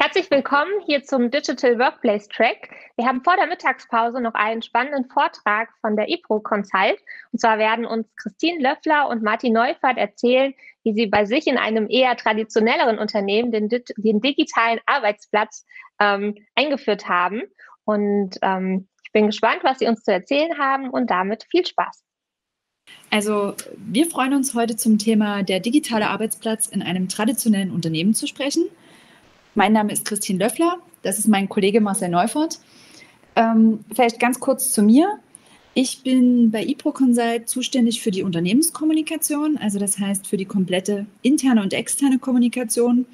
Herzlich willkommen hier zum Digital Workplace Track. Wir haben vor der Mittagspause noch einen spannenden Vortrag von der IPRO Consult. Und zwar werden uns Christine Löffler und Martin Neufert erzählen, wie sie bei sich in einem eher traditionelleren Unternehmen den, den digitalen Arbeitsplatz ähm, eingeführt haben. Und ähm, ich bin gespannt, was sie uns zu erzählen haben und damit viel Spaß. Also wir freuen uns heute zum Thema der digitale Arbeitsplatz in einem traditionellen Unternehmen zu sprechen. Mein Name ist Christine Löffler, das ist mein Kollege Marcel Neufert. Ähm, vielleicht ganz kurz zu mir. Ich bin bei IPRO-Consult zuständig für die Unternehmenskommunikation, also das heißt für die komplette interne und externe Kommunikation.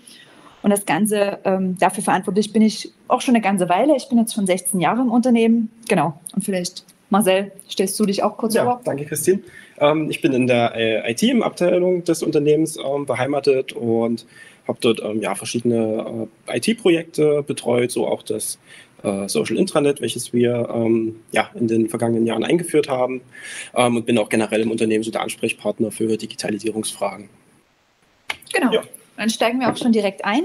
Und das Ganze, ähm, dafür verantwortlich bin ich auch schon eine ganze Weile. Ich bin jetzt schon 16 Jahre im Unternehmen. Genau. Und vielleicht, Marcel, stellst du dich auch kurz ja, vor? Danke, Christine. Ähm, ich bin in der äh, IT-Abteilung des Unternehmens ähm, beheimatet und habe dort ähm, ja, verschiedene äh, IT-Projekte betreut, so auch das äh, Social Intranet, welches wir ähm, ja, in den vergangenen Jahren eingeführt haben ähm, und bin auch generell im Unternehmen so der Ansprechpartner für Digitalisierungsfragen. Genau, ja. dann steigen wir auch schon direkt ein.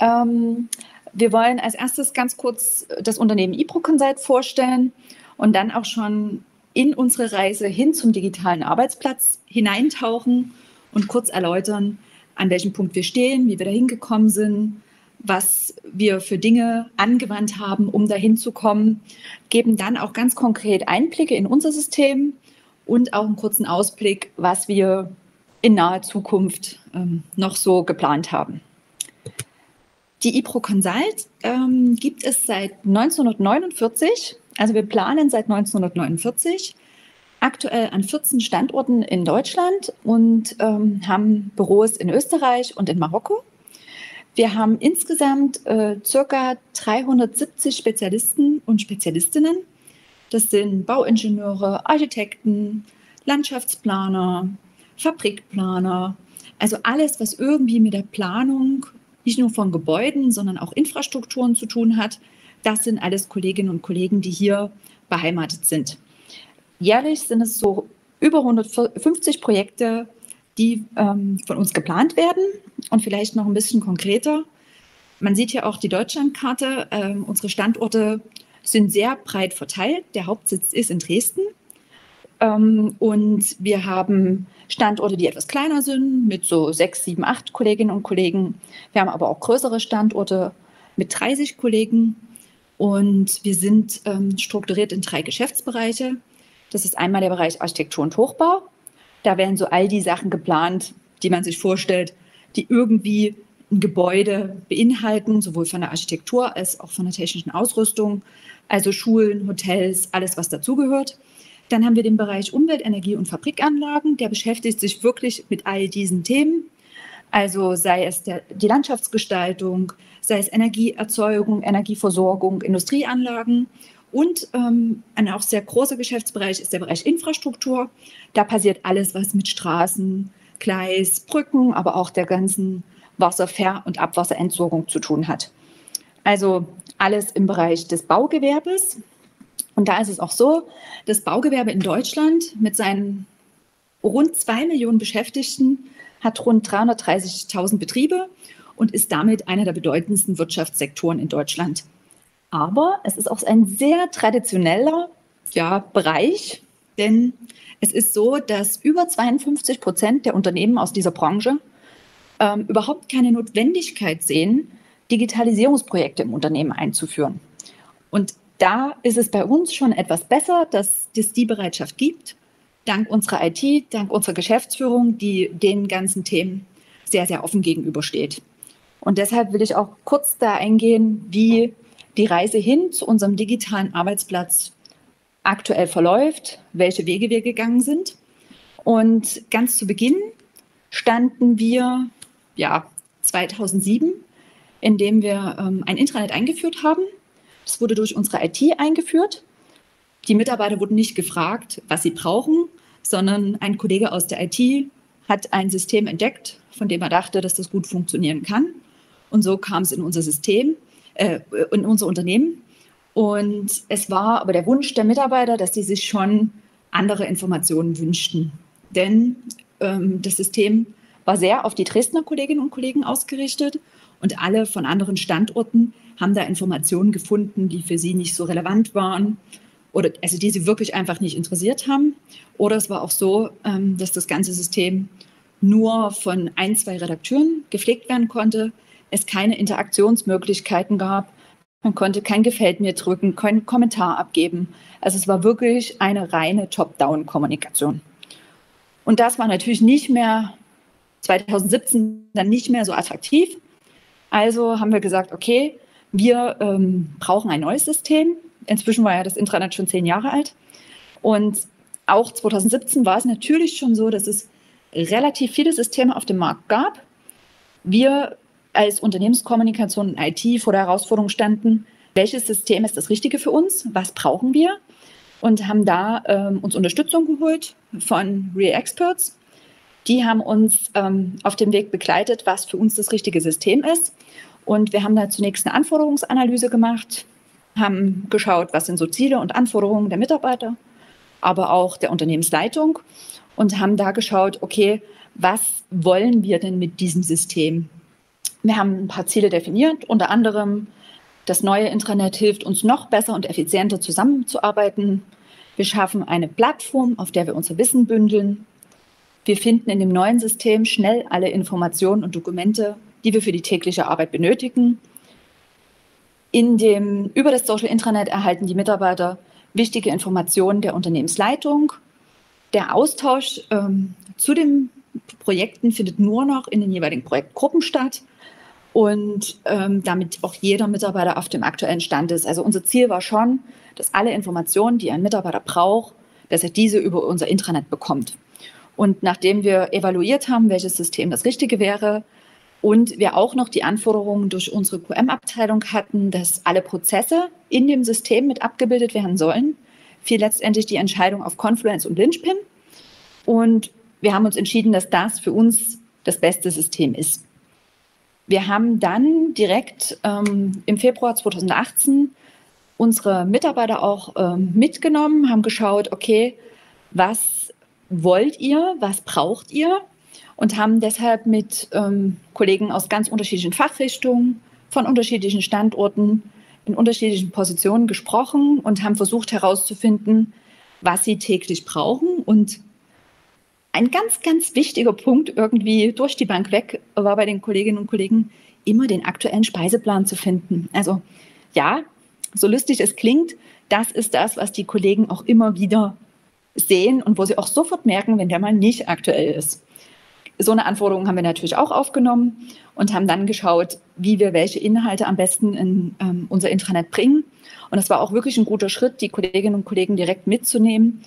Ähm, wir wollen als erstes ganz kurz das Unternehmen IPRO-Consult vorstellen und dann auch schon in unsere Reise hin zum digitalen Arbeitsplatz hineintauchen und kurz erläutern, an welchem Punkt wir stehen, wie wir da hingekommen sind, was wir für Dinge angewandt haben, um dahin zu kommen, geben dann auch ganz konkret Einblicke in unser System und auch einen kurzen Ausblick, was wir in naher Zukunft ähm, noch so geplant haben. Die IPRO Consult ähm, gibt es seit 1949, also wir planen seit 1949 aktuell an 14 Standorten in Deutschland und ähm, haben Büros in Österreich und in Marokko. Wir haben insgesamt äh, circa 370 Spezialisten und Spezialistinnen. Das sind Bauingenieure, Architekten, Landschaftsplaner, Fabrikplaner, also alles, was irgendwie mit der Planung nicht nur von Gebäuden, sondern auch Infrastrukturen zu tun hat. Das sind alles Kolleginnen und Kollegen, die hier beheimatet sind. Jährlich sind es so über 150 Projekte, die ähm, von uns geplant werden und vielleicht noch ein bisschen konkreter. Man sieht hier auch die Deutschlandkarte. Ähm, unsere Standorte sind sehr breit verteilt. Der Hauptsitz ist in Dresden. Ähm, und wir haben Standorte, die etwas kleiner sind, mit so sechs, sieben, acht Kolleginnen und Kollegen. Wir haben aber auch größere Standorte mit 30 Kollegen. Und wir sind ähm, strukturiert in drei Geschäftsbereiche. Das ist einmal der Bereich Architektur und Hochbau. Da werden so all die Sachen geplant, die man sich vorstellt, die irgendwie ein Gebäude beinhalten, sowohl von der Architektur als auch von der technischen Ausrüstung, also Schulen, Hotels, alles, was dazugehört. Dann haben wir den Bereich Umwelt, Energie und Fabrikanlagen. Der beschäftigt sich wirklich mit all diesen Themen. Also sei es der, die Landschaftsgestaltung, sei es Energieerzeugung, Energieversorgung, Industrieanlagen und ähm, ein auch sehr großer Geschäftsbereich ist der Bereich Infrastruktur. Da passiert alles, was mit Straßen, Gleis, Brücken, aber auch der ganzen Wasserver- und Abwasserentsorgung zu tun hat. Also alles im Bereich des Baugewerbes. Und da ist es auch so, das Baugewerbe in Deutschland mit seinen rund zwei Millionen Beschäftigten hat rund 330.000 Betriebe und ist damit einer der bedeutendsten Wirtschaftssektoren in Deutschland. Aber es ist auch ein sehr traditioneller ja, Bereich, denn es ist so, dass über 52 Prozent der Unternehmen aus dieser Branche ähm, überhaupt keine Notwendigkeit sehen, Digitalisierungsprojekte im Unternehmen einzuführen. Und da ist es bei uns schon etwas besser, dass es die Bereitschaft gibt, dank unserer IT, dank unserer Geschäftsführung, die den ganzen Themen sehr, sehr offen gegenübersteht. Und deshalb will ich auch kurz da eingehen, wie die Reise hin zu unserem digitalen Arbeitsplatz aktuell verläuft, welche Wege wir gegangen sind. Und ganz zu Beginn standen wir ja 2007, indem wir ähm, ein Intranet eingeführt haben. Das wurde durch unsere IT eingeführt. Die Mitarbeiter wurden nicht gefragt, was sie brauchen, sondern ein Kollege aus der IT hat ein System entdeckt von dem er dachte, dass das gut funktionieren kann. Und so kam es in unser System, äh, in unser Unternehmen. Und es war aber der Wunsch der Mitarbeiter, dass sie sich schon andere Informationen wünschten. Denn ähm, das System war sehr auf die Dresdner Kolleginnen und Kollegen ausgerichtet und alle von anderen Standorten haben da Informationen gefunden, die für sie nicht so relevant waren oder also die sie wirklich einfach nicht interessiert haben. Oder es war auch so, ähm, dass das ganze System nur von ein, zwei Redakteuren gepflegt werden konnte, es keine Interaktionsmöglichkeiten gab, man konnte kein Gefällt mir drücken, keinen Kommentar abgeben. Also es war wirklich eine reine Top-Down-Kommunikation. Und das war natürlich nicht mehr 2017 dann nicht mehr so attraktiv. Also haben wir gesagt, okay, wir ähm, brauchen ein neues System. Inzwischen war ja das Intranet schon zehn Jahre alt. Und auch 2017 war es natürlich schon so, dass es relativ viele Systeme auf dem Markt gab. Wir als Unternehmenskommunikation und IT vor der Herausforderung standen, welches System ist das Richtige für uns, was brauchen wir und haben da ähm, uns Unterstützung geholt von Real Experts. Die haben uns ähm, auf dem Weg begleitet, was für uns das richtige System ist. Und wir haben da zunächst eine Anforderungsanalyse gemacht, haben geschaut, was sind so Ziele und Anforderungen der Mitarbeiter, aber auch der Unternehmensleitung und haben da geschaut, okay, was wollen wir denn mit diesem System? Wir haben ein paar Ziele definiert, unter anderem das neue Intranet hilft uns noch besser und effizienter zusammenzuarbeiten. Wir schaffen eine Plattform, auf der wir unser Wissen bündeln. Wir finden in dem neuen System schnell alle Informationen und Dokumente, die wir für die tägliche Arbeit benötigen. In dem, über das Social Intranet erhalten die Mitarbeiter wichtige Informationen der Unternehmensleitung. Der Austausch ähm, zu den Projekten findet nur noch in den jeweiligen Projektgruppen statt und ähm, damit auch jeder Mitarbeiter auf dem aktuellen Stand ist. Also unser Ziel war schon, dass alle Informationen, die ein Mitarbeiter braucht, dass er diese über unser Intranet bekommt. Und nachdem wir evaluiert haben, welches System das Richtige wäre und wir auch noch die Anforderungen durch unsere QM-Abteilung hatten, dass alle Prozesse in dem System mit abgebildet werden sollen, fiel letztendlich die Entscheidung auf Confluence und Lynchpin. Und wir haben uns entschieden, dass das für uns das beste System ist. Wir haben dann direkt ähm, im Februar 2018 unsere Mitarbeiter auch ähm, mitgenommen, haben geschaut, okay, was wollt ihr, was braucht ihr? Und haben deshalb mit ähm, Kollegen aus ganz unterschiedlichen Fachrichtungen, von unterschiedlichen Standorten, in unterschiedlichen Positionen gesprochen und haben versucht herauszufinden, was sie täglich brauchen und ein ganz, ganz wichtiger Punkt irgendwie durch die Bank weg war bei den Kolleginnen und Kollegen, immer den aktuellen Speiseplan zu finden. Also ja, so lustig es klingt, das ist das, was die Kollegen auch immer wieder sehen und wo sie auch sofort merken, wenn der mal nicht aktuell ist. So eine Anforderung haben wir natürlich auch aufgenommen und haben dann geschaut, wie wir welche Inhalte am besten in ähm, unser Intranet bringen. Und das war auch wirklich ein guter Schritt, die Kolleginnen und Kollegen direkt mitzunehmen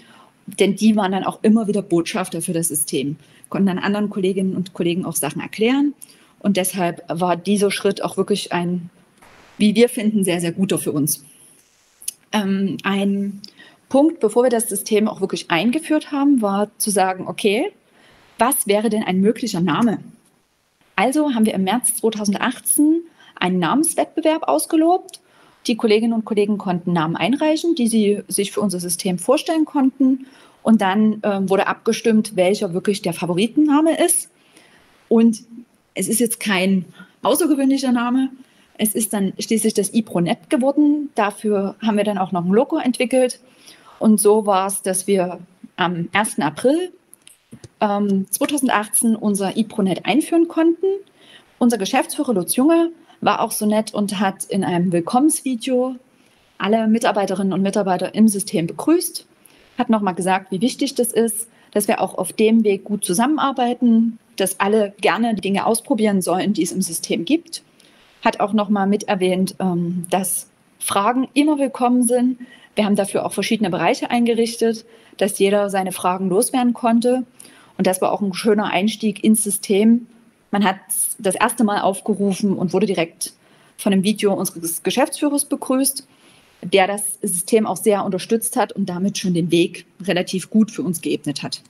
denn die waren dann auch immer wieder Botschafter für das System, konnten dann anderen Kolleginnen und Kollegen auch Sachen erklären. Und deshalb war dieser Schritt auch wirklich ein, wie wir finden, sehr, sehr guter für uns. Ähm, ein Punkt, bevor wir das System auch wirklich eingeführt haben, war zu sagen, okay, was wäre denn ein möglicher Name? Also haben wir im März 2018 einen Namenswettbewerb ausgelobt die Kolleginnen und Kollegen konnten Namen einreichen, die sie sich für unser System vorstellen konnten. Und dann äh, wurde abgestimmt, welcher wirklich der Favoritenname ist. Und es ist jetzt kein außergewöhnlicher Name. Es ist dann schließlich das IPRONET geworden. Dafür haben wir dann auch noch ein Logo entwickelt. Und so war es, dass wir am 1. April ähm, 2018 unser IPRONET einführen konnten. Unser Geschäftsführer Lutz Junge war auch so nett und hat in einem Willkommensvideo alle Mitarbeiterinnen und Mitarbeiter im System begrüßt, hat nochmal gesagt, wie wichtig das ist, dass wir auch auf dem Weg gut zusammenarbeiten, dass alle gerne die Dinge ausprobieren sollen, die es im System gibt. Hat auch nochmal mit erwähnt, ähm, dass Fragen immer willkommen sind. Wir haben dafür auch verschiedene Bereiche eingerichtet, dass jeder seine Fragen loswerden konnte. Und das war auch ein schöner Einstieg ins System, man hat das erste Mal aufgerufen und wurde direkt von einem Video unseres Geschäftsführers begrüßt, der das System auch sehr unterstützt hat und damit schon den Weg relativ gut für uns geebnet hat.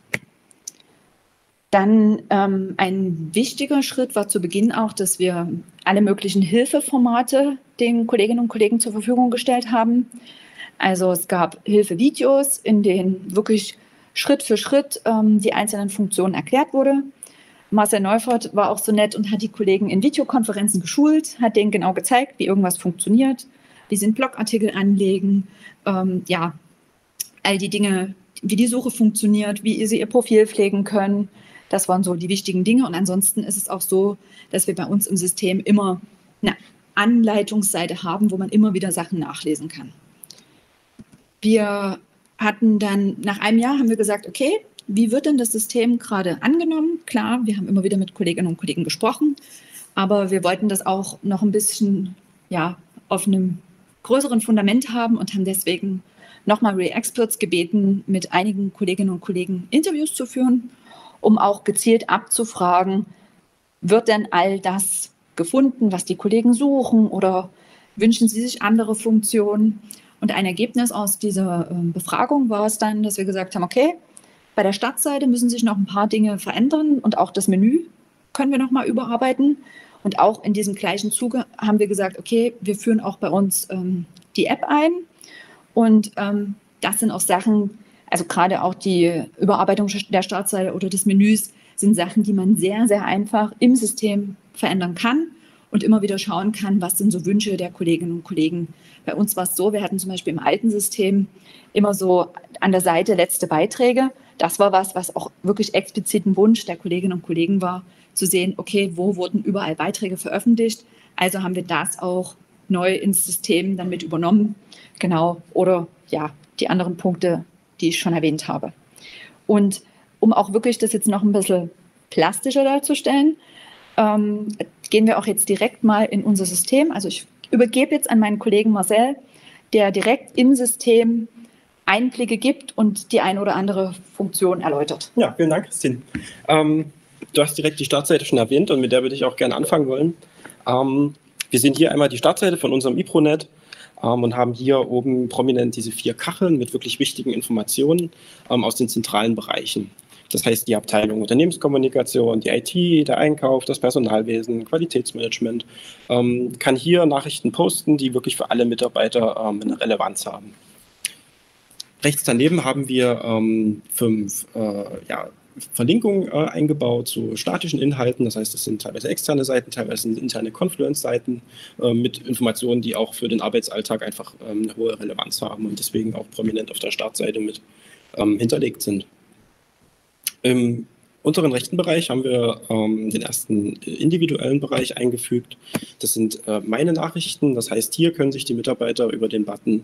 Dann ähm, ein wichtiger Schritt war zu Beginn auch, dass wir alle möglichen Hilfeformate den Kolleginnen und Kollegen zur Verfügung gestellt haben. Also es gab Hilfevideos, in denen wirklich Schritt für Schritt ähm, die einzelnen Funktionen erklärt wurde. Marcel Neufert war auch so nett und hat die Kollegen in Videokonferenzen geschult, hat denen genau gezeigt, wie irgendwas funktioniert, wie sie einen Blogartikel anlegen, ähm, ja, all die Dinge, wie die Suche funktioniert, wie sie ihr Profil pflegen können. Das waren so die wichtigen Dinge. Und ansonsten ist es auch so, dass wir bei uns im System immer eine Anleitungsseite haben, wo man immer wieder Sachen nachlesen kann. Wir hatten dann nach einem Jahr haben wir gesagt, okay, wie wird denn das System gerade angenommen? Klar, wir haben immer wieder mit Kolleginnen und Kollegen gesprochen, aber wir wollten das auch noch ein bisschen ja, auf einem größeren Fundament haben und haben deswegen nochmal Re-Experts gebeten, mit einigen Kolleginnen und Kollegen Interviews zu führen, um auch gezielt abzufragen, wird denn all das gefunden, was die Kollegen suchen oder wünschen sie sich andere Funktionen? Und ein Ergebnis aus dieser ähm, Befragung war es dann, dass wir gesagt haben, okay, bei der Startseite müssen sich noch ein paar Dinge verändern und auch das Menü können wir noch mal überarbeiten. Und auch in diesem gleichen Zuge haben wir gesagt, okay, wir führen auch bei uns ähm, die App ein. Und ähm, das sind auch Sachen, also gerade auch die Überarbeitung der Startseite oder des Menüs sind Sachen, die man sehr, sehr einfach im System verändern kann und immer wieder schauen kann, was sind so Wünsche der Kolleginnen und Kollegen. Bei uns war es so, wir hatten zum Beispiel im alten System immer so an der Seite letzte Beiträge. Das war was, was auch wirklich explizit ein Wunsch der Kolleginnen und Kollegen war, zu sehen, okay, wo wurden überall Beiträge veröffentlicht. Also haben wir das auch neu ins System dann mit übernommen. Genau. Oder ja, die anderen Punkte, die ich schon erwähnt habe. Und um auch wirklich das jetzt noch ein bisschen plastischer darzustellen, ähm, gehen wir auch jetzt direkt mal in unser System. Also ich übergebe jetzt an meinen Kollegen Marcel, der direkt im System Einblicke gibt und die eine oder andere Funktion erläutert. Ja, vielen Dank, Christine. Ähm, du hast direkt die Startseite schon erwähnt und mit der würde ich auch gerne anfangen wollen. Ähm, wir sehen hier einmal die Startseite von unserem IPRONET ähm, und haben hier oben prominent diese vier Kacheln mit wirklich wichtigen Informationen ähm, aus den zentralen Bereichen. Das heißt, die Abteilung Unternehmenskommunikation, die IT, der Einkauf, das Personalwesen, Qualitätsmanagement ähm, kann hier Nachrichten posten, die wirklich für alle Mitarbeiter ähm, eine Relevanz haben. Rechts daneben haben wir ähm, fünf äh, ja, Verlinkungen äh, eingebaut zu statischen Inhalten. Das heißt, es sind teilweise externe Seiten, teilweise interne Confluence-Seiten äh, mit Informationen, die auch für den Arbeitsalltag einfach ähm, eine hohe Relevanz haben und deswegen auch prominent auf der Startseite mit ähm, hinterlegt sind. Im unteren rechten Bereich haben wir ähm, den ersten individuellen Bereich eingefügt. Das sind äh, meine Nachrichten. Das heißt, hier können sich die Mitarbeiter über den Button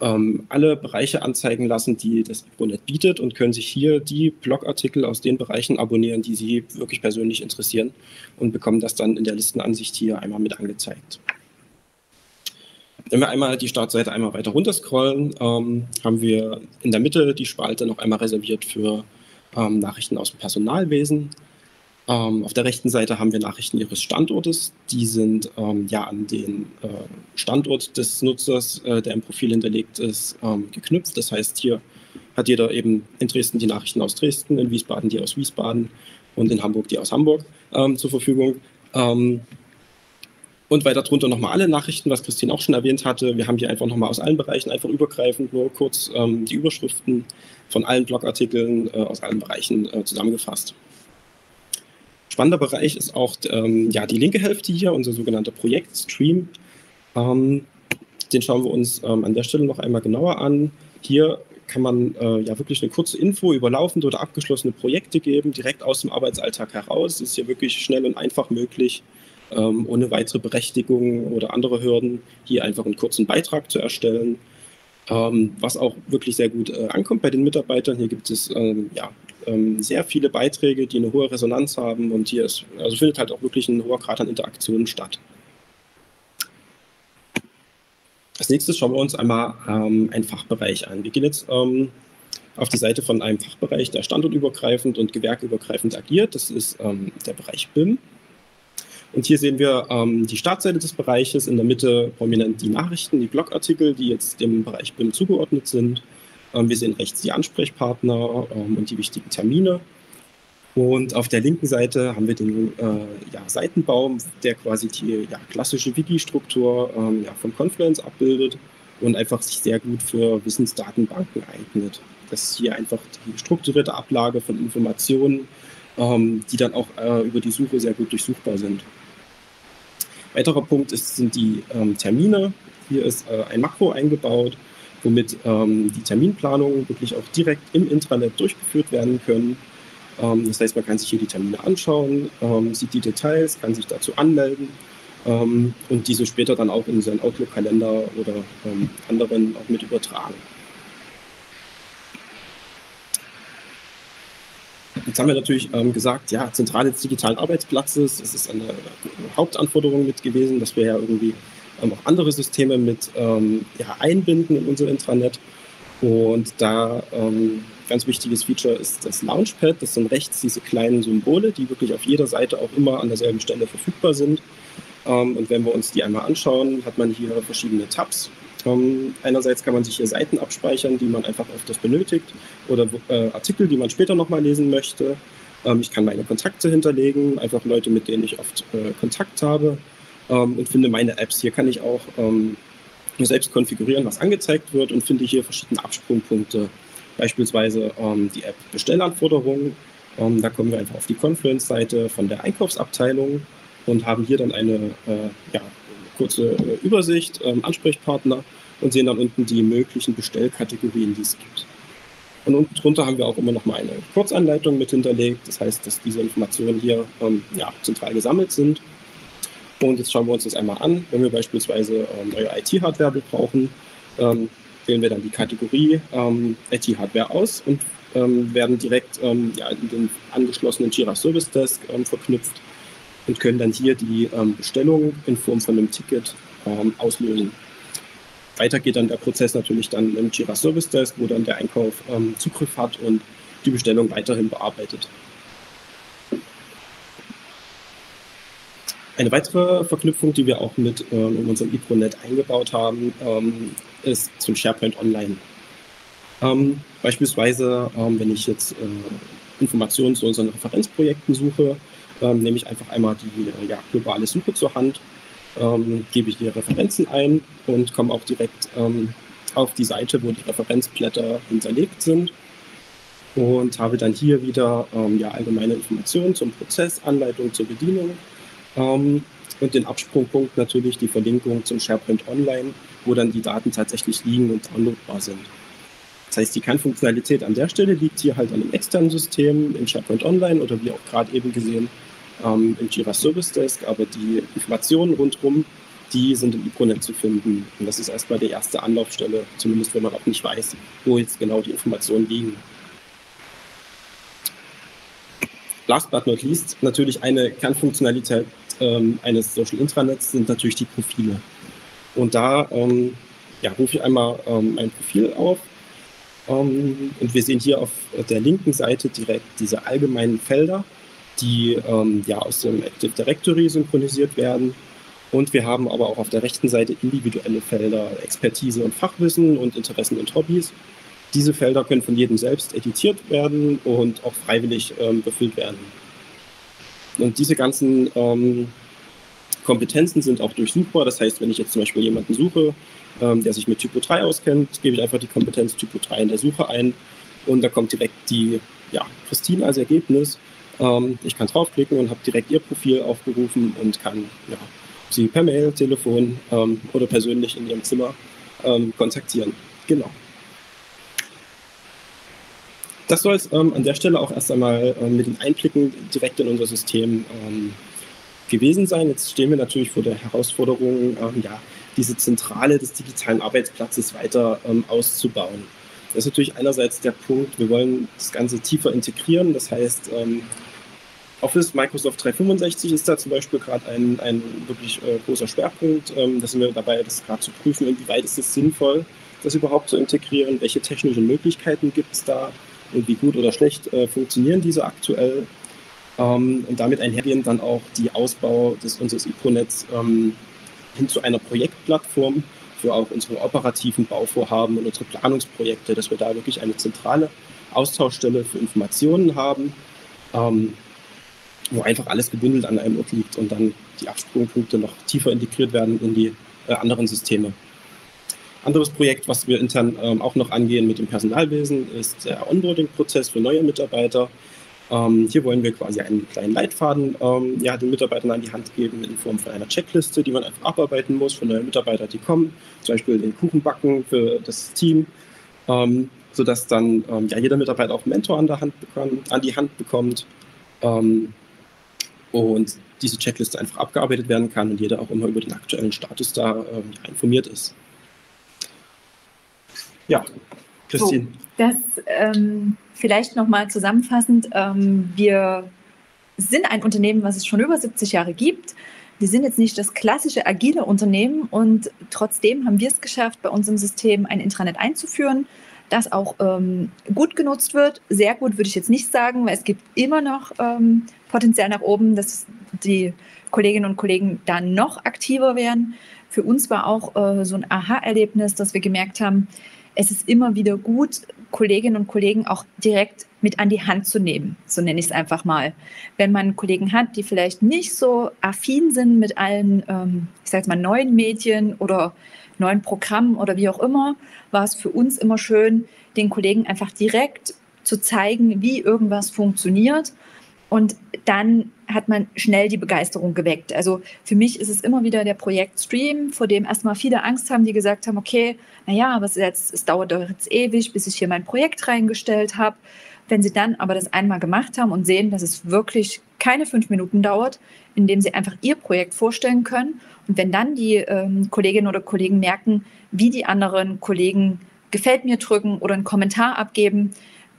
ähm, alle Bereiche anzeigen lassen, die das Ipronet bietet und können sich hier die Blogartikel aus den Bereichen abonnieren, die sie wirklich persönlich interessieren und bekommen das dann in der Listenansicht hier einmal mit angezeigt. Wenn wir einmal die Startseite einmal weiter runterscrollen, ähm, haben wir in der Mitte die Spalte noch einmal reserviert für ähm, Nachrichten aus dem Personalwesen. Ähm, auf der rechten Seite haben wir Nachrichten Ihres Standortes. Die sind ähm, ja an den äh, Standort des Nutzers, äh, der im Profil hinterlegt ist, ähm, geknüpft. Das heißt, hier hat jeder eben in Dresden die Nachrichten aus Dresden, in Wiesbaden die aus Wiesbaden und in Hamburg die aus Hamburg ähm, zur Verfügung. Und weiter drunter nochmal alle Nachrichten, was Christine auch schon erwähnt hatte. Wir haben hier einfach nochmal aus allen Bereichen einfach übergreifend nur kurz ähm, die Überschriften von allen Blogartikeln äh, aus allen Bereichen äh, zusammengefasst. Spannender Bereich ist auch ähm, ja, die linke Hälfte hier, unser sogenannter Projektstream. Ähm, den schauen wir uns ähm, an der Stelle noch einmal genauer an. Hier kann man äh, ja wirklich eine kurze Info über laufende oder abgeschlossene Projekte geben, direkt aus dem Arbeitsalltag heraus. Das ist hier wirklich schnell und einfach möglich, ähm, ohne weitere Berechtigung oder andere Hürden, hier einfach einen kurzen Beitrag zu erstellen. Ähm, was auch wirklich sehr gut äh, ankommt bei den Mitarbeitern. Hier gibt es ähm, ja, ähm, sehr viele Beiträge, die eine hohe Resonanz haben und hier ist, also findet halt auch wirklich ein hoher Grad an Interaktionen statt. Als nächstes schauen wir uns einmal ähm, einen Fachbereich an. Wir gehen jetzt ähm, auf die Seite von einem Fachbereich, der standortübergreifend und gewerkübergreifend agiert. Das ist ähm, der Bereich BIM. Und hier sehen wir ähm, die Startseite des Bereiches, in der Mitte prominent die Nachrichten, die Blogartikel, die jetzt dem Bereich BIM zugeordnet sind. Ähm, wir sehen rechts die Ansprechpartner ähm, und die wichtigen Termine. Und auf der linken Seite haben wir den äh, ja, Seitenbaum, der quasi die ja, klassische Wiki-Struktur ähm, ja, von Confluence abbildet und einfach sich sehr gut für Wissensdatenbanken eignet. Das ist hier einfach die strukturierte Ablage von Informationen, ähm, die dann auch äh, über die Suche sehr gut durchsuchbar sind. Weiterer Punkt ist, sind die ähm, Termine. Hier ist äh, ein Makro eingebaut, womit ähm, die Terminplanungen wirklich auch direkt im Intranet durchgeführt werden können. Ähm, das heißt, man kann sich hier die Termine anschauen, ähm, sieht die Details, kann sich dazu anmelden ähm, und diese später dann auch in seinen Outlook-Kalender oder ähm, anderen auch mit übertragen. Jetzt haben wir natürlich ähm, gesagt, ja, Zentrale des digitalen Arbeitsplatzes, das ist eine Hauptanforderung mit gewesen, dass wir ja irgendwie ähm, auch andere Systeme mit ähm, ja, einbinden in unser Intranet. Und da ähm, ganz wichtiges Feature ist das Launchpad. Das sind rechts diese kleinen Symbole, die wirklich auf jeder Seite auch immer an derselben Stelle verfügbar sind. Ähm, und wenn wir uns die einmal anschauen, hat man hier verschiedene Tabs. Ähm, einerseits kann man sich hier Seiten abspeichern, die man einfach öfters benötigt oder äh, Artikel, die man später nochmal lesen möchte. Ähm, ich kann meine Kontakte hinterlegen, einfach Leute, mit denen ich oft äh, Kontakt habe ähm, und finde meine Apps. Hier kann ich auch ähm, selbst konfigurieren, was angezeigt wird und finde hier verschiedene Absprungpunkte, beispielsweise ähm, die App Bestellanforderungen. Ähm, da kommen wir einfach auf die Confluence-Seite von der Einkaufsabteilung und haben hier dann eine äh, ja, kurze äh, Übersicht, ähm, Ansprechpartner und sehen dann unten die möglichen Bestellkategorien, die es gibt. Und unten drunter haben wir auch immer noch mal eine Kurzanleitung mit hinterlegt. Das heißt, dass diese Informationen hier ähm, ja, zentral gesammelt sind. Und jetzt schauen wir uns das einmal an. Wenn wir beispielsweise ähm, neue IT-Hardware brauchen, ähm, wählen wir dann die Kategorie ähm, IT-Hardware aus und ähm, werden direkt ähm, ja, in den angeschlossenen Jira Service Desk verknüpft und können dann hier die ähm, Bestellung in Form von einem Ticket ähm, auslösen. Weiter geht dann der Prozess natürlich dann im Jira Service Desk, wo dann der Einkauf ähm, Zugriff hat und die Bestellung weiterhin bearbeitet. Eine weitere Verknüpfung, die wir auch mit ähm, in unserem EPRONet eingebaut haben, ähm, ist zum SharePoint Online. Ähm, beispielsweise, ähm, wenn ich jetzt äh, Informationen zu unseren Referenzprojekten suche, ähm, nehme ich einfach einmal die äh, ja, globale Suche zur Hand, ähm, gebe ich die Referenzen ein und komme auch direkt ähm, auf die Seite, wo die Referenzblätter hinterlegt sind und habe dann hier wieder ähm, ja, allgemeine Informationen zum Prozess, Anleitung zur Bedienung ähm, und den Absprungpunkt natürlich die Verlinkung zum SharePoint Online, wo dann die Daten tatsächlich liegen und downloadbar sind. Das heißt, die Kernfunktionalität an der Stelle liegt hier halt an dem externen System, in SharePoint Online oder wie auch gerade eben gesehen ähm, im Jira Service Desk, aber die Informationen rundherum, die sind im IPRONET zu finden. Und das ist erstmal die erste Anlaufstelle, zumindest wenn man auch nicht weiß, wo jetzt genau die Informationen liegen. Last but not least, natürlich eine Kernfunktionalität ähm, eines Social Intranets sind natürlich die Profile. Und da ähm, ja, rufe ich einmal ähm, ein Profil auf. Ähm, und wir sehen hier auf der linken Seite direkt diese allgemeinen Felder die ähm, ja aus dem Active Directory synchronisiert werden. Und wir haben aber auch auf der rechten Seite individuelle Felder, Expertise und Fachwissen und Interessen und Hobbys. Diese Felder können von jedem selbst editiert werden und auch freiwillig ähm, befüllt werden. Und diese ganzen Kompetenzen sind auch durchsuchbar. Das heißt, wenn ich jetzt zum Beispiel jemanden suche, ähm, der sich mit Typo 3 auskennt, gebe ich einfach die Kompetenz Typo 3 in der Suche ein und da kommt direkt die ja, Christine als Ergebnis ähm, ich kann draufklicken und habe direkt ihr Profil aufgerufen und kann ja, sie per Mail, Telefon ähm, oder persönlich in ihrem Zimmer ähm, kontaktieren. Genau. Das soll es ähm, an der Stelle auch erst einmal ähm, mit den Einblicken direkt in unser System ähm, gewesen sein. Jetzt stehen wir natürlich vor der Herausforderung, ja, diese Zentrale des digitalen Arbeitsplatzes weiter auszubauen. Das ist natürlich einerseits der Punkt, wir wollen das Ganze tiefer integrieren. Das heißt, ähm, Office, Microsoft 365 ist da zum Beispiel gerade ein, ein wirklich äh, großer Schwerpunkt. Ähm, da sind wir dabei, das gerade zu prüfen, inwieweit ist es sinnvoll, das überhaupt zu integrieren, welche technischen Möglichkeiten gibt es da und wie gut oder schlecht äh, funktionieren diese aktuell. Ähm, und damit einhergehend dann auch die Ausbau des unseres IPRO-Netz ähm, hin zu einer Projektplattform, für auch unsere operativen Bauvorhaben und unsere Planungsprojekte, dass wir da wirklich eine zentrale Austauschstelle für Informationen haben ähm, wo einfach alles gebündelt an einem Ort liegt und dann die Absprungpunkte noch tiefer integriert werden in die äh, anderen Systeme. Anderes Projekt, was wir intern ähm, auch noch angehen mit dem Personalwesen, ist der Onboarding-Prozess für neue Mitarbeiter. Ähm, hier wollen wir quasi einen kleinen Leitfaden ähm, ja, den Mitarbeitern an die Hand geben in Form von einer Checkliste, die man einfach abarbeiten muss für neue Mitarbeiter, die kommen. Zum Beispiel den Kuchen backen für das Team, ähm, sodass dann ähm, ja, jeder Mitarbeiter auch einen Mentor an, der Hand bekommt, an die Hand bekommt ähm, und diese Checkliste einfach abgearbeitet werden kann und jeder auch immer über den aktuellen Status da ähm, informiert ist. Ja, Christine. So, das ähm, vielleicht nochmal zusammenfassend. Ähm, wir sind ein Unternehmen, was es schon über 70 Jahre gibt. Wir sind jetzt nicht das klassische agile Unternehmen und trotzdem haben wir es geschafft, bei unserem System ein Intranet einzuführen, das auch ähm, gut genutzt wird. Sehr gut würde ich jetzt nicht sagen, weil es gibt immer noch ähm, Potenzial nach oben, dass die Kolleginnen und Kollegen da noch aktiver werden. Für uns war auch äh, so ein Aha-Erlebnis, dass wir gemerkt haben, es ist immer wieder gut, Kolleginnen und Kollegen auch direkt mit an die Hand zu nehmen, so nenne ich es einfach mal. Wenn man Kollegen hat, die vielleicht nicht so affin sind mit allen, ähm, ich sage mal, neuen Medien oder neuen Programmen oder wie auch immer, war es für uns immer schön, den Kollegen einfach direkt zu zeigen, wie irgendwas funktioniert und dann hat man schnell die Begeisterung geweckt. Also für mich ist es immer wieder der Projekt Stream, vor dem erstmal viele Angst haben, die gesagt haben, okay, naja, was jetzt, es dauert doch jetzt ewig, bis ich hier mein Projekt reingestellt habe. Wenn sie dann aber das einmal gemacht haben und sehen, dass es wirklich keine fünf Minuten dauert, indem sie einfach ihr Projekt vorstellen können und wenn dann die ähm, Kolleginnen oder Kollegen merken, wie die anderen Kollegen gefällt mir drücken oder einen Kommentar abgeben,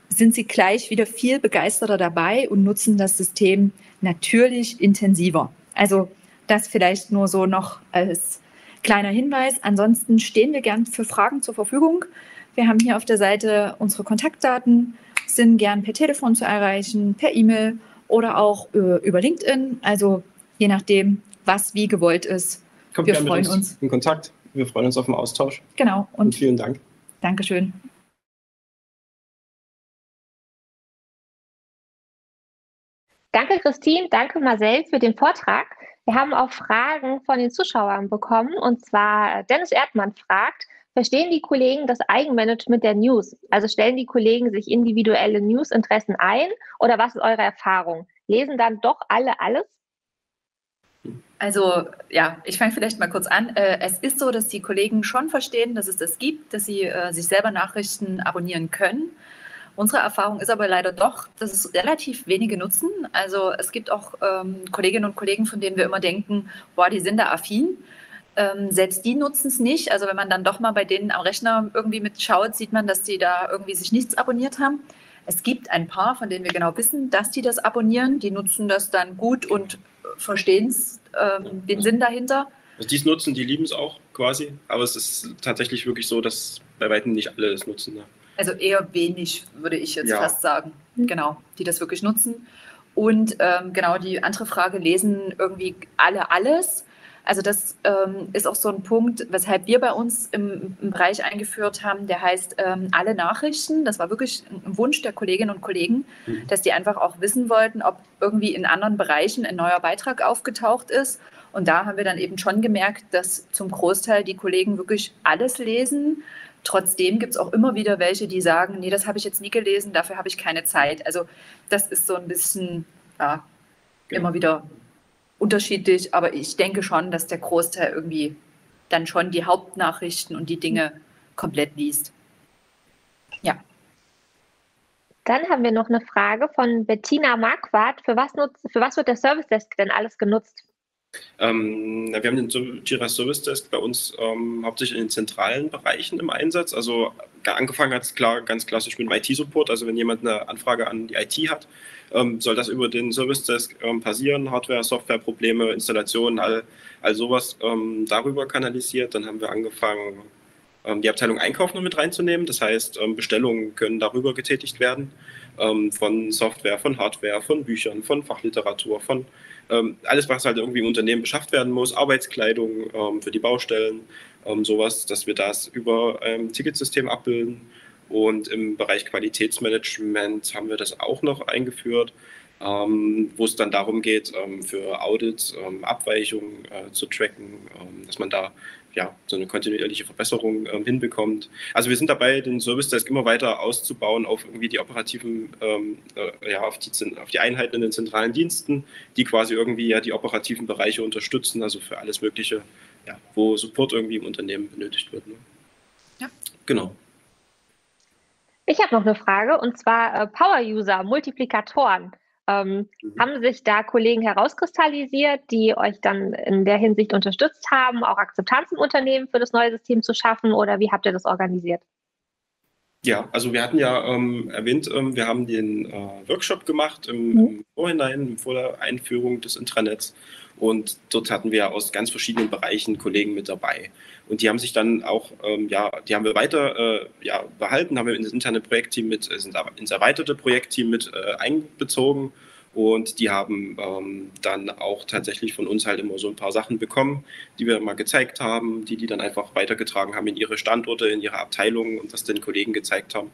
sind sie gleich wieder viel begeisterter dabei und nutzen das System natürlich intensiver. Also das vielleicht nur so noch als kleiner Hinweis. Ansonsten stehen wir gern für Fragen zur Verfügung. Wir haben hier auf der Seite unsere Kontaktdaten, sind gern per Telefon zu erreichen, per E-Mail oder auch äh, über LinkedIn. Also je nachdem, was wie gewollt ist. Kommt wir freuen uns, uns in Kontakt. Wir freuen uns auf den Austausch. Genau. Und, und vielen Dank. Dankeschön. Danke, Christine. Danke, Marcel, für den Vortrag. Wir haben auch Fragen von den Zuschauern bekommen. Und zwar Dennis Erdmann fragt, verstehen die Kollegen das Eigenmanagement der News? Also stellen die Kollegen sich individuelle Newsinteressen ein oder was ist eure Erfahrung? Lesen dann doch alle alles? Also ja, ich fange vielleicht mal kurz an. Äh, es ist so, dass die Kollegen schon verstehen, dass es das gibt, dass sie äh, sich selber Nachrichten abonnieren können. Unsere Erfahrung ist aber leider doch, dass es relativ wenige nutzen. Also es gibt auch ähm, Kolleginnen und Kollegen, von denen wir immer denken, boah, die sind da affin. Ähm, selbst die nutzen es nicht. Also wenn man dann doch mal bei denen am Rechner irgendwie mitschaut, sieht man, dass die da irgendwie sich nichts abonniert haben. Es gibt ein paar, von denen wir genau wissen, dass die das abonnieren. Die nutzen das dann gut und verstehen ähm, den Sinn dahinter. Also die es nutzen, die lieben es auch quasi. Aber es ist tatsächlich wirklich so, dass bei weitem nicht alle es nutzen. Ne? Also eher wenig, würde ich jetzt ja. fast sagen. Mhm. Genau, die das wirklich nutzen. Und ähm, genau die andere Frage, lesen irgendwie alle alles? Also das ähm, ist auch so ein Punkt, weshalb wir bei uns im, im Bereich eingeführt haben, der heißt ähm, alle Nachrichten. Das war wirklich ein Wunsch der Kolleginnen und Kollegen, mhm. dass die einfach auch wissen wollten, ob irgendwie in anderen Bereichen ein neuer Beitrag aufgetaucht ist. Und da haben wir dann eben schon gemerkt, dass zum Großteil die Kollegen wirklich alles lesen. Trotzdem gibt es auch immer wieder welche, die sagen, nee, das habe ich jetzt nie gelesen, dafür habe ich keine Zeit. Also das ist so ein bisschen ja, genau. immer wieder unterschiedlich, aber ich denke schon, dass der Großteil irgendwie dann schon die Hauptnachrichten und die Dinge komplett liest. Ja. Dann haben wir noch eine Frage von Bettina Marquardt. Für was, nutzt, für was wird der Service Desk denn alles genutzt? Ähm, wir haben den Jira Service Desk bei uns ähm, hauptsächlich in den zentralen Bereichen im Einsatz. Also angefangen hat es klar, ganz klassisch mit dem IT-Support. Also wenn jemand eine Anfrage an die IT hat, ähm, soll das über den Service Desk ähm, passieren. Hardware, Software-Probleme, Installationen, all, all sowas ähm, darüber kanalisiert. Dann haben wir angefangen, ähm, die Abteilung Einkauf noch mit reinzunehmen. Das heißt, Bestellungen können darüber getätigt werden. Von Software, von Hardware, von Büchern, von Fachliteratur, von ähm, alles, was halt irgendwie im Unternehmen beschafft werden muss, Arbeitskleidung ähm, für die Baustellen, ähm, sowas, dass wir das über ein Ticketsystem abbilden. Und im Bereich Qualitätsmanagement haben wir das auch noch eingeführt. ähm, wo es dann darum geht, ähm, für Audits ähm, Abweichungen äh, zu tracken, ähm, dass man da ja, so eine kontinuierliche Verbesserung ähm, hinbekommt. Also wir sind dabei, den Service Desk immer weiter auszubauen auf irgendwie die operativen, ähm, äh, ja, auf die, auf die Einheiten in den zentralen Diensten, die quasi irgendwie ja die operativen Bereiche unterstützen, also für alles Mögliche, ja, wo Support irgendwie im Unternehmen benötigt wird. Ne? Ja. Genau. Ich habe noch eine Frage und zwar äh, Power-User, Multiplikatoren. Ähm, mhm. Haben sich da Kollegen herauskristallisiert, die euch dann in der Hinsicht unterstützt haben, auch Akzeptanz im Unternehmen für das neue System zu schaffen oder wie habt ihr das organisiert? Ja, also wir hatten ja ähm, erwähnt, ähm, wir haben den äh, Workshop gemacht im, mhm. im, Vorhinein, vor der Einführung des Intranets. Und dort hatten wir aus ganz verschiedenen Bereichen Kollegen mit dabei. Und die haben sich dann auch, ähm, ja, die haben wir weiter äh, ja, behalten, haben wir in das interne Projektteam mit, äh, ins erweiterte Projektteam mit äh, einbezogen. Und die haben ähm, dann auch tatsächlich von uns halt immer so ein paar Sachen bekommen, die wir mal gezeigt haben, die die dann einfach weitergetragen haben in ihre Standorte, in ihre Abteilungen und das den Kollegen gezeigt haben.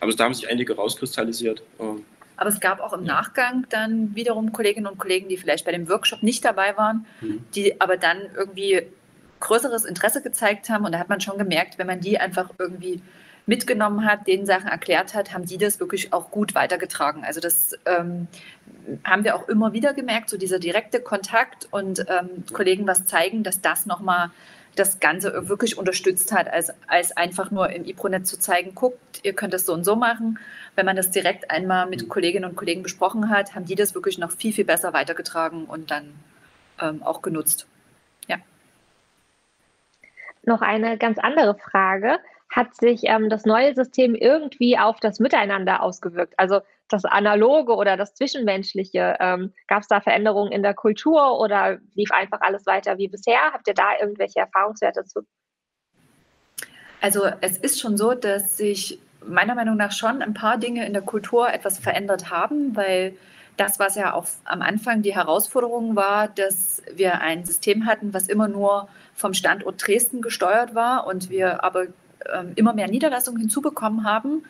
Also da haben sich einige rauskristallisiert. Ähm, aber es gab auch im Nachgang dann wiederum Kolleginnen und Kollegen, die vielleicht bei dem Workshop nicht dabei waren, mhm. die aber dann irgendwie größeres Interesse gezeigt haben. Und da hat man schon gemerkt, wenn man die einfach irgendwie mitgenommen hat, denen Sachen erklärt hat, haben die das wirklich auch gut weitergetragen. Also das ähm, haben wir auch immer wieder gemerkt, so dieser direkte Kontakt und ähm, Kollegen was zeigen, dass das nochmal das Ganze wirklich unterstützt hat, als, als einfach nur im IPRONET zu zeigen, guckt, ihr könnt das so und so machen. Wenn man das direkt einmal mit Kolleginnen und Kollegen besprochen hat, haben die das wirklich noch viel, viel besser weitergetragen und dann ähm, auch genutzt. Ja. Noch eine ganz andere Frage. Hat sich ähm, das neue System irgendwie auf das Miteinander ausgewirkt? Also das Analoge oder das Zwischenmenschliche? Ähm, Gab es da Veränderungen in der Kultur oder lief einfach alles weiter wie bisher? Habt ihr da irgendwelche Erfahrungswerte zu? Also es ist schon so, dass sich meiner Meinung nach schon ein paar Dinge in der Kultur etwas verändert haben, weil das, was ja auch am Anfang die Herausforderung war, dass wir ein System hatten, was immer nur vom Standort Dresden gesteuert war und wir aber immer mehr Niederlassungen hinzubekommen haben,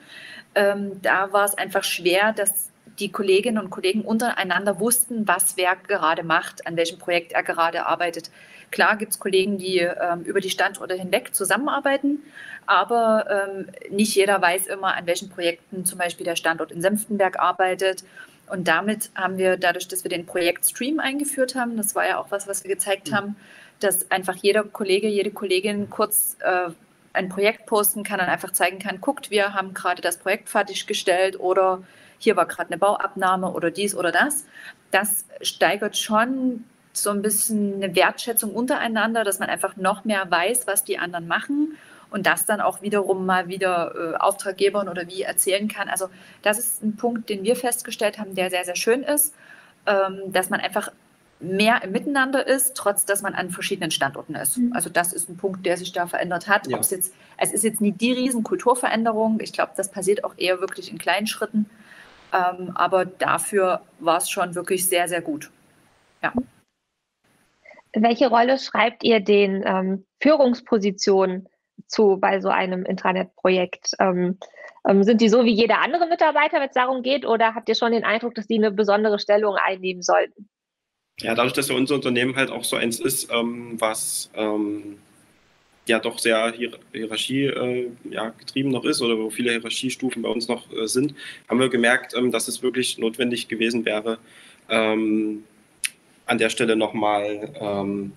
ähm, da war es einfach schwer, dass die Kolleginnen und Kollegen untereinander wussten, was wer gerade macht, an welchem Projekt er gerade arbeitet. Klar gibt es Kollegen, die ähm, über die Standorte hinweg zusammenarbeiten, aber ähm, nicht jeder weiß immer, an welchen Projekten zum Beispiel der Standort in Senftenberg arbeitet. Und damit haben wir, dadurch, dass wir den Projektstream eingeführt haben, das war ja auch was, was wir gezeigt mhm. haben, dass einfach jeder Kollege, jede Kollegin kurz äh, ein Projekt posten kann und einfach zeigen kann, guckt, wir haben gerade das Projekt fertiggestellt oder hier war gerade eine Bauabnahme oder dies oder das. Das steigert schon so ein bisschen eine Wertschätzung untereinander, dass man einfach noch mehr weiß, was die anderen machen und das dann auch wiederum mal wieder äh, Auftraggebern oder wie erzählen kann. Also das ist ein Punkt, den wir festgestellt haben, der sehr, sehr schön ist, ähm, dass man einfach mehr im Miteinander ist, trotz dass man an verschiedenen Standorten ist. Mhm. Also das ist ein Punkt, der sich da verändert hat. Ja. Es, jetzt, es ist jetzt nicht die riesen Kulturveränderung. Ich glaube, das passiert auch eher wirklich in kleinen Schritten. Ähm, aber dafür war es schon wirklich sehr, sehr gut. Ja. Welche Rolle schreibt ihr den ähm, Führungspositionen zu bei so einem Intranet-Projekt? Ähm, ähm, sind die so wie jeder andere Mitarbeiter, wenn es darum geht, oder habt ihr schon den Eindruck, dass die eine besondere Stellung einnehmen sollten? Ja, dadurch, dass ja unser Unternehmen halt auch so eins ist, ähm, was ähm, ja doch sehr hier Hierarchie äh, ja, getrieben noch ist oder wo viele Hierarchiestufen bei uns noch äh, sind, haben wir gemerkt, ähm, dass es wirklich notwendig gewesen wäre, ähm, an der Stelle nochmal ähm,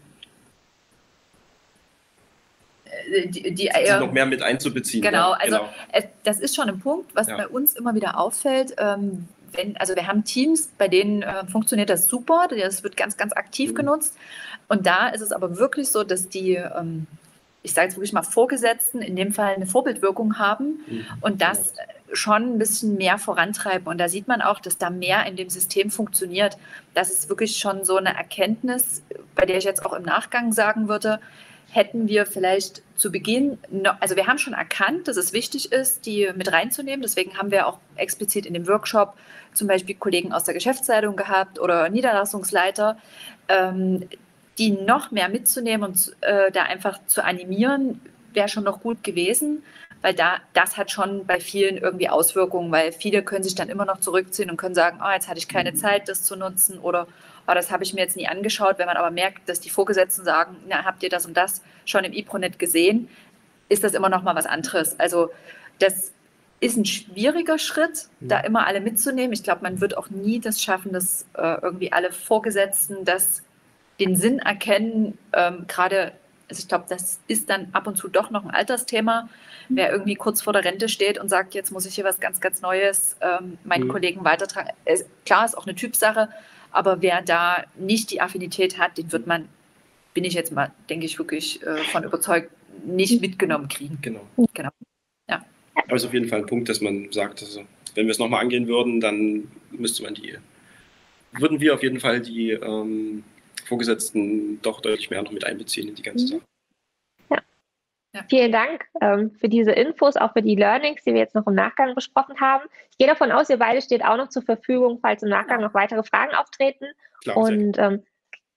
äh, die, die äh, noch mehr mit einzubeziehen. Genau, ja, also genau. Es, das ist schon ein Punkt, was ja. bei uns immer wieder auffällt. Ähm, wenn, also wir haben Teams, bei denen äh, funktioniert das super, das wird ganz, ganz aktiv mhm. genutzt. Und da ist es aber wirklich so, dass die ähm, ich sage jetzt wirklich mal Vorgesetzten, in dem Fall eine Vorbildwirkung haben mhm. und das schon ein bisschen mehr vorantreiben. Und da sieht man auch, dass da mehr in dem System funktioniert. Das ist wirklich schon so eine Erkenntnis, bei der ich jetzt auch im Nachgang sagen würde, hätten wir vielleicht zu Beginn, noch, also wir haben schon erkannt, dass es wichtig ist, die mit reinzunehmen. Deswegen haben wir auch explizit in dem Workshop zum Beispiel Kollegen aus der Geschäftsleitung gehabt oder Niederlassungsleiter, ähm, die noch mehr mitzunehmen und äh, da einfach zu animieren, wäre schon noch gut gewesen. weil da, das hat schon bei vielen irgendwie Auswirkungen, weil viele können sich dann immer noch zurückziehen und können sagen, oh, jetzt hatte ich keine Zeit, das zu nutzen oder oh, das habe ich mir jetzt nie angeschaut. Wenn man aber merkt, dass die Vorgesetzten sagen, na, habt ihr das und das schon im IPRONET gesehen, ist das immer noch mal was anderes. Also das ist ein schwieriger Schritt, da immer alle mitzunehmen. Ich glaube, man wird auch nie das schaffen, dass äh, irgendwie alle Vorgesetzten das den Sinn erkennen, ähm, gerade also ich glaube, das ist dann ab und zu doch noch ein Altersthema. Wer irgendwie kurz vor der Rente steht und sagt, jetzt muss ich hier was ganz, ganz Neues ähm, meinen mhm. Kollegen weitertragen. Es, klar, ist auch eine Typsache, aber wer da nicht die Affinität hat, den wird man, bin ich jetzt mal, denke ich, wirklich äh, von überzeugt, nicht mitgenommen kriegen. Genau. genau. Ja. Aber es ist auf jeden Fall ein Punkt, dass man sagt, also, wenn wir es nochmal angehen würden, dann müsste man die, würden wir auf jeden Fall die ähm, Vorgesetzten doch deutlich mehr noch mit einbeziehen in die ganze mhm. Sache. Ja. Vielen Dank ähm, für diese Infos, auch für die Learnings, die wir jetzt noch im Nachgang besprochen haben. Ich gehe davon aus, ihr beide steht auch noch zur Verfügung, falls im Nachgang noch weitere Fragen auftreten. Klar, Und ähm,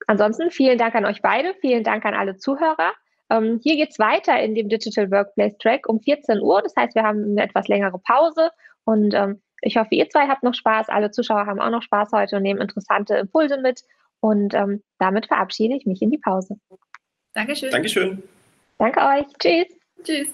ansonsten vielen Dank an euch beide, vielen Dank an alle Zuhörer. Ähm, hier geht es weiter in dem Digital Workplace Track um 14 Uhr. Das heißt, wir haben eine etwas längere Pause und ähm, ich hoffe, ihr zwei habt noch Spaß. Alle Zuschauer haben auch noch Spaß heute und nehmen interessante Impulse mit. Und ähm, damit verabschiede ich mich in die Pause. Dankeschön. Dankeschön. Danke euch. Tschüss. Tschüss.